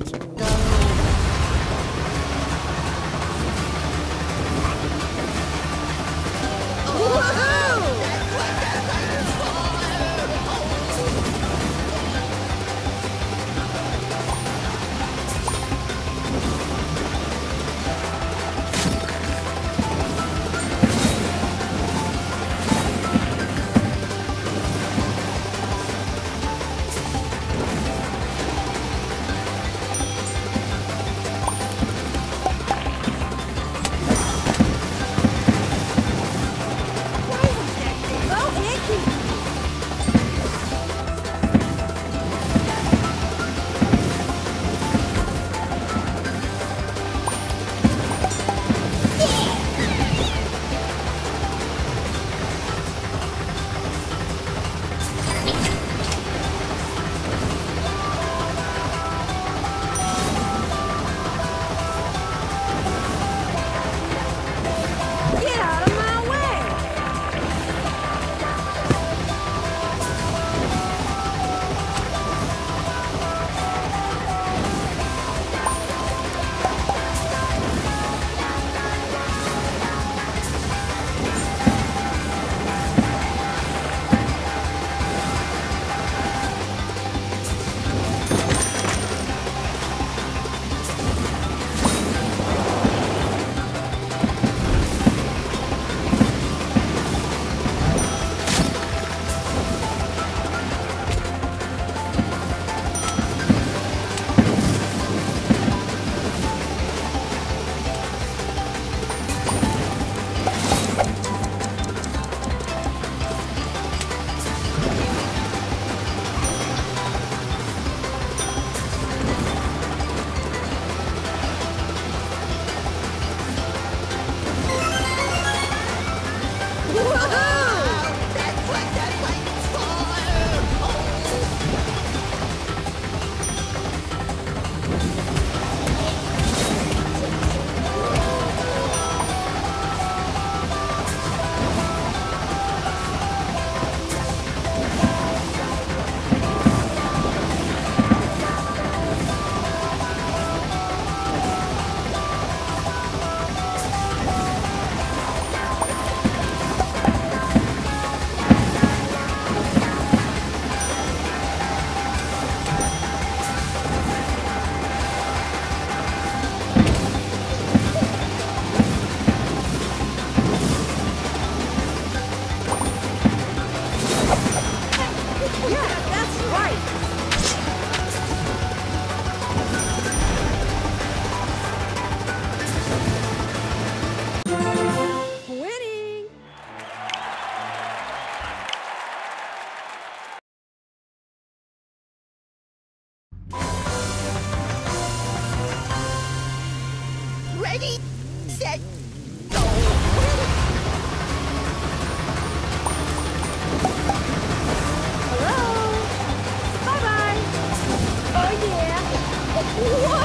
Let's go. Whoa!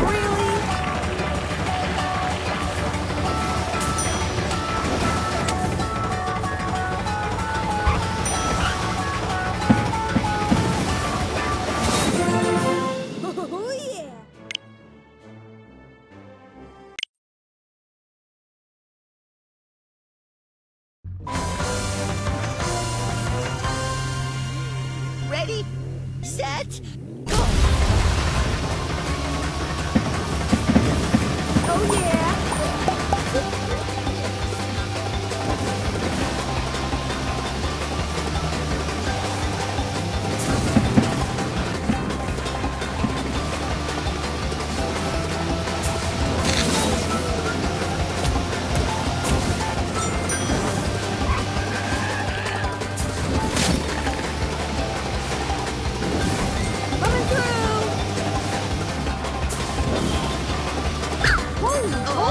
Really? Whoa!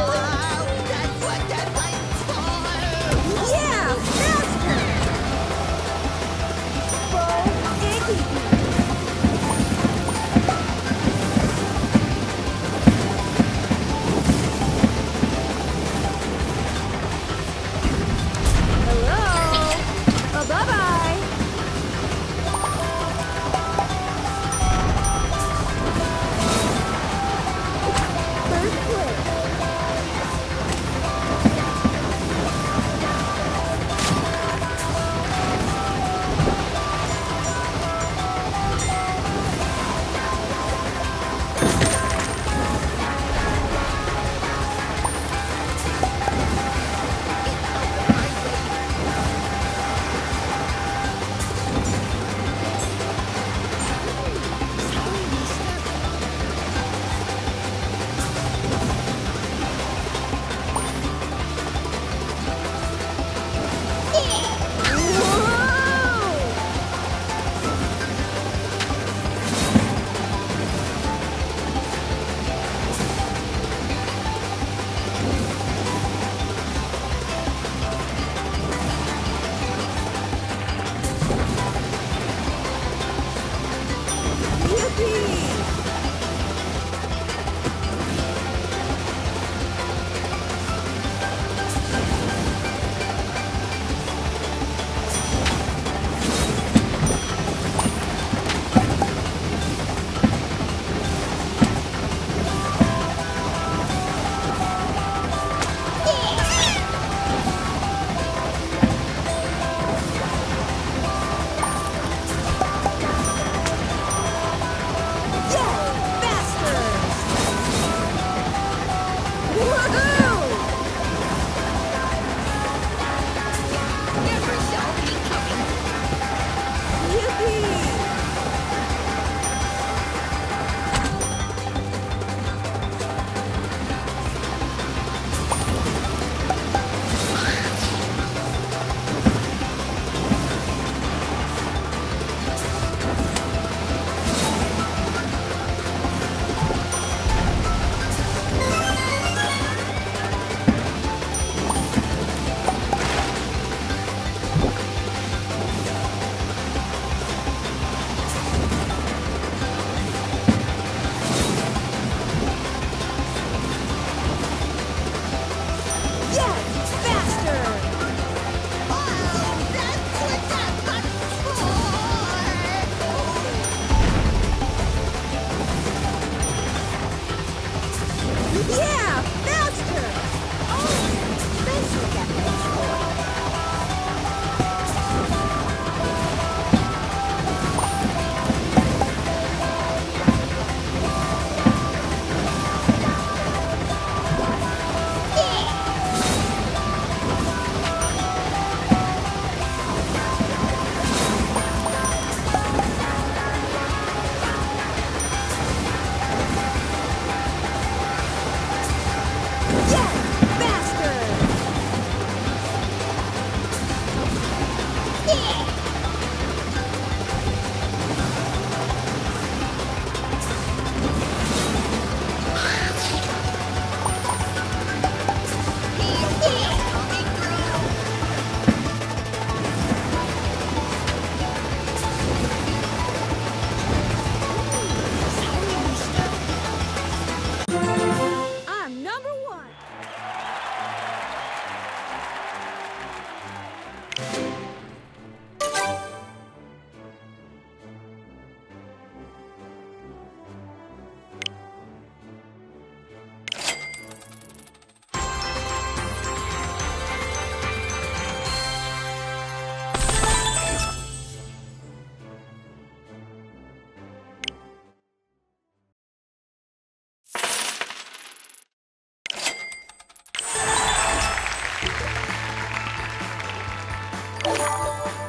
Thank you.